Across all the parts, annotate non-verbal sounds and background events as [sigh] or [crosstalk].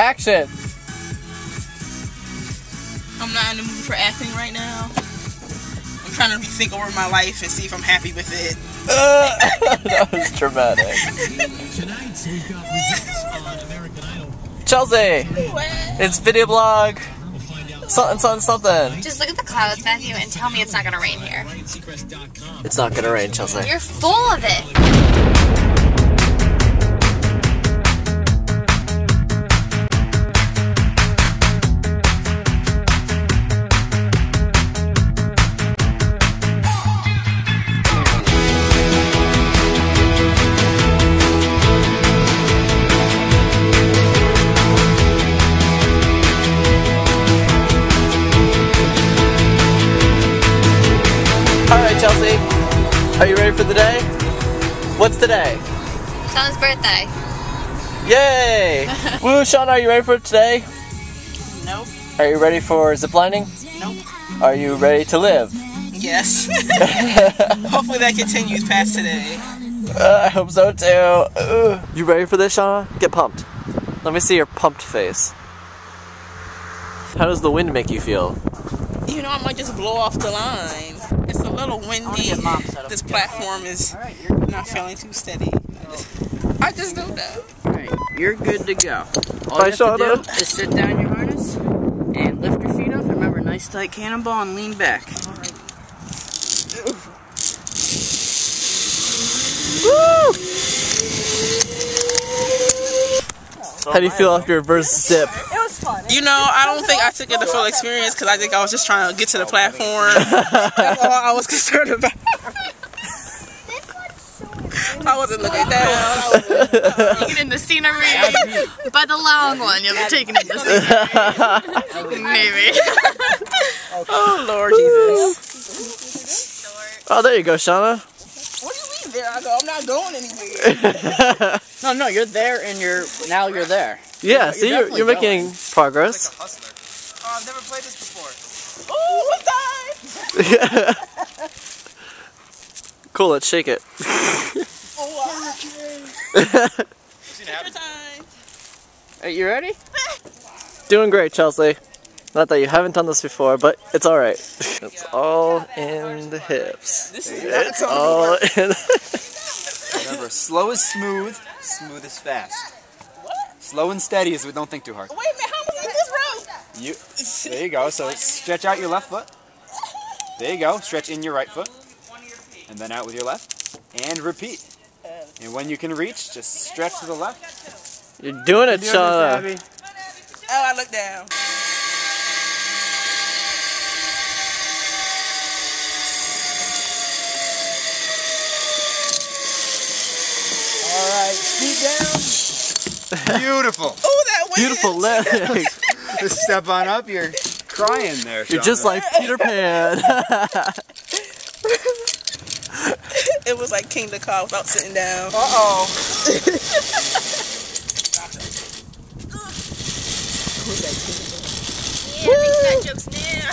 Action! I'm not in the mood for acting right now. I'm trying to rethink over my life and see if I'm happy with it. Uh, [laughs] that was dramatic. Tonight's we've got results on American Idol. Chelsea! It's video blog. We'll find out Something, something, something. Just look at the clouds, Matthew, and tell me it's not gonna rain here. It's not gonna rain, Chelsea. You're full of it. Alright, Chelsea. Are you ready for the day? What's today? Sean's birthday. Yay! [laughs] Woo, Sean, are you ready for today? Nope. Are you ready for ziplining? Nope. Are you ready to live? Yes. [laughs] [laughs] Hopefully that continues past today. Uh, I hope so too. Ugh. You ready for this, Shawna? Get pumped. Let me see your pumped face. How does the wind make you feel? You know, I might just blow off the line. It's a little windy. This platform is not feeling too steady. I just don't know. Alright, you're good to go. All Bye, you have to do is sit down your harness and lift your feet up. Remember, nice tight cannonball and lean back. How do you feel after your first zip? You know, I don't think I took it the full experience because I think I was just trying to get to the oh, platform. [laughs] That's all I was concerned about. I wasn't looking down. I was- Taking in the scenery. [laughs] By the long one, you'll be taking in the scenery. Maybe. [laughs] oh, Lord Jesus. Oh, there you go, Shawna. What do you mean there? I go, I'm not going anywhere. No, no, you're there and you're now you're there. Yeah, You're see, you're, you're making progress. Oh, I've never played this before. Oh, what time? cool, let's shake it. Oh, Seen it your Are you ready? Doing great, Chelsea. Not that you haven't done this before, but it's alright. It's all in the hips. This is not It's all in. Remember, slow is smooth, smooth is fast. What? Slow and steady is don't think too hard. Wait a minute, how was I this road? You, there you go. So stretch out your left foot. There you go. Stretch in your right foot, and then out with your left, and repeat. And when you can reach, just stretch to the left. You're doing it, Doing this, Abby. Oh, I look down. All right, feet down. Beautiful. [laughs] Oh, that wind. Beautiful leg. [laughs] Just step on up. You're crying there. You're just like Peter Pan. [laughs] It was like King the Car without sitting down. Uh oh. Yeah, making that jokes now.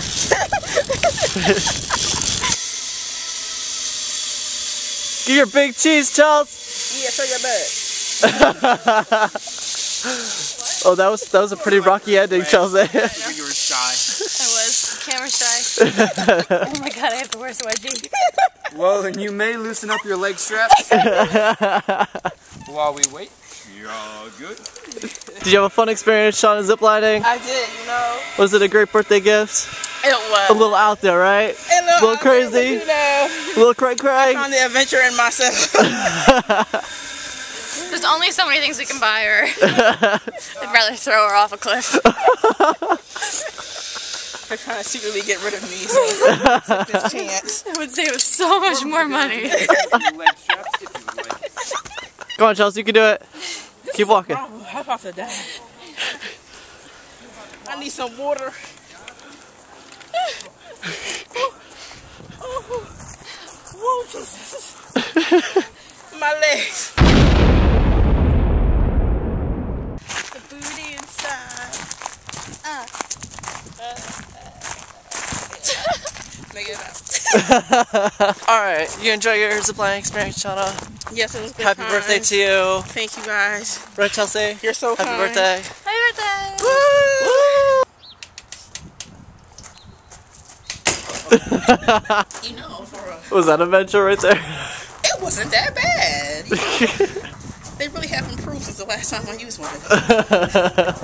Give your big cheese, Charles. Yeah, show your butt. Oh, that was that was a pretty rocky ending, Chelsea. You were shy. I was camera shy. [laughs] oh my god, I have the worst wedgie. Well, then you may loosen up your leg straps while we wait. You're all good. Did you have a fun experience, Shawna, ziplining? I did, you know. Was it a great birthday gift? It was. A little out there, right? A little, little crazy? You know, A little cray cray? found the adventure in myself. [laughs] There's only so many things we can buy her. [laughs] I'd rather throw her off a cliff. [laughs] They're trying to secretly get rid of me, so take this [laughs] chance. It would save us so much more money. Leg straps if you would like. Come on, Chelsea, you can do it. Keep walking. Oh, I'm about to die. I need some water. Oh, whoa, Jesus. My legs. [laughs] Alright, you enjoy your zipline experience, Shawna? Yes, it was good. Happy time. birthday to you. Thank you guys. Right, Chelsea? You're so Happy kind. birthday. Happy birthday. Woo! [laughs] You know, for a... Was that a venture right there? It wasn't that bad. [laughs] They really have improved since the last time I used one of them.